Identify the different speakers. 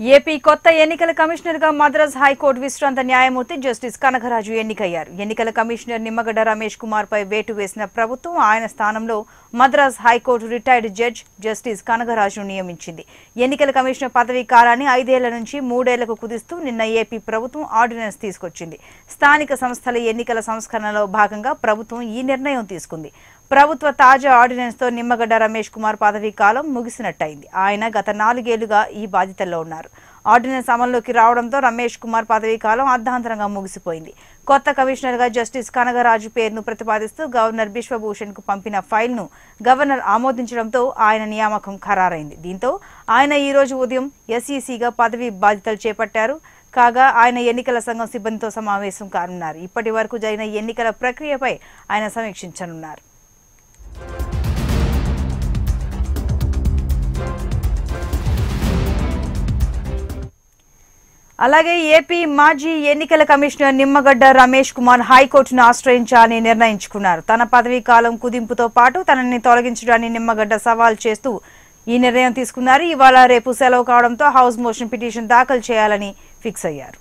Speaker 1: AP కొత్త ఎన్నికల కమిషనర్గా మద్రాస్ హైకోర్టు విశ్రాంత న్యాయమూర్తి జస్టిస్ కనకరాజు ఎన్నికయ్యారు. ఎన్నికల కమిషనర్ నిమ్మగడ్డ రమేష్ కుమార్ పై వేటు వేసిన ప్రభుత్వం ఆయన స్థానంలో Madras high court retired judge justice కనకరాజును నియమించింది. ఎన్నికల కమిషనర్ పదవీ కాలాన్ని ఐదేళ్ళ నుంచి మూడేళ్ళకు కుదిస్తూ నిన్న ఏపీ ప్రభుత్వం ఆర్డినెన్స్ తీసుకొచ్చింది. స్థానిక సంస్థల ఎన్నికల సంస్కరణలో భాగంగా ప్రభుత్వం ఈ నిర్ణయం తీసుకుంది. ప్రభుత్వ తాజా ఆర్డినెన్స్తో నిమ్మగడ్డ రమేష్ కుమార్ పదవీ కాలం ముగిసినట్టయింది. ఆయన గత నాలుగేళ్ళుగా ఈ బాధ్యతల్లో ఉన్నారు. ఆర్డినెన్స్ అమల్లోకి రావడంతో రమేష్ కుమార్ పదవీ కాలం అర్ధాంతరంగా ముగిసిపోయింది. కొత్త కమిషనర్గా జస్టిస్ కనగరాజు పేరును ప్రతిపాదిస్తూ గవర్నర్ బిశ్వభూషణ్కు పంపిన ఫైల్ను గవర్నర్ ఆమోదించడంతో ఆయన నియామకం ఖరారైంది. దీంతో ఆయన ఈ రోజు ఉదయం ఎస్ఈసీగా పదవి బాధ్యతలు చేపట్టారు. కాగా ఆయన ఎన్నికల సంఘం సిబ్బందితో సమావేశం కానున్నారు. ఇప్పటి వరకు జరిగిన ఎన్నికల ప్రక్రియపై ఆయన సమీక్షించనున్నారు. అలాగే ఏపీ మాజీ ఎన్నికల కమిషనర్ నిమ్మగడ్డ రమేష్ కుమార్ హైకోర్టును ఆశ్రయించాలని నిర్ణయించుకున్నారు. తన పదవీ కాలం కుదింపుతో పాటు తనని తొలగించడాన్ని నిమ్మగడ్డ సవాల్ చేస్తూ ఈ నిర్ణయం తీసుకున్నారు. ఇవాళ రేపు సెలవు కావడంతో హౌస్ మోషన్ పిటిషన్ దాఖలు చేయాలని ఫిక్స్ అయ్యారు.